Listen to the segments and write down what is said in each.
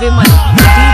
Vimal DJ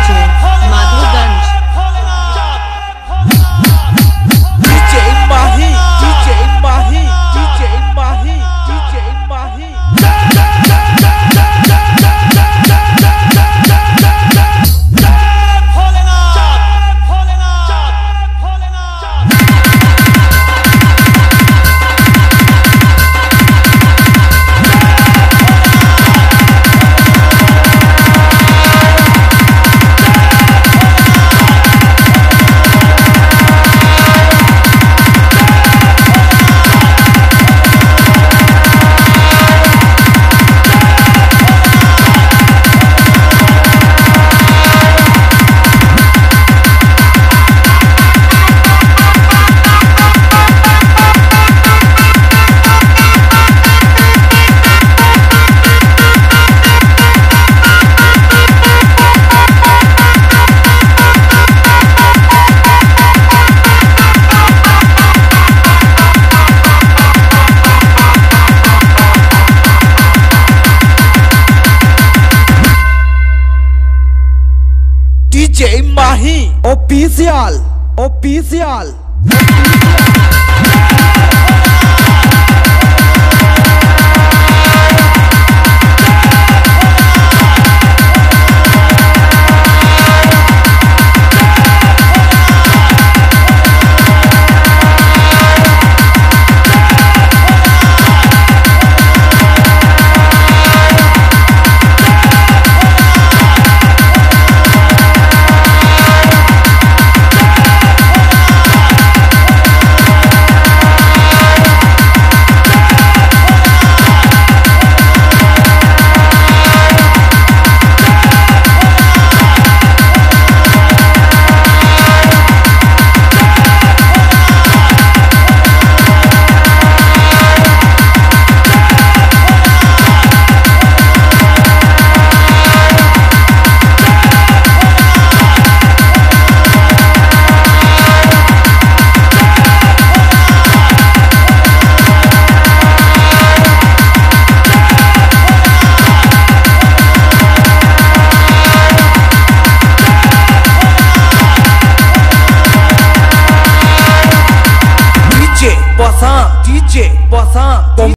DJ Mahi. P Sial मुझे पसंद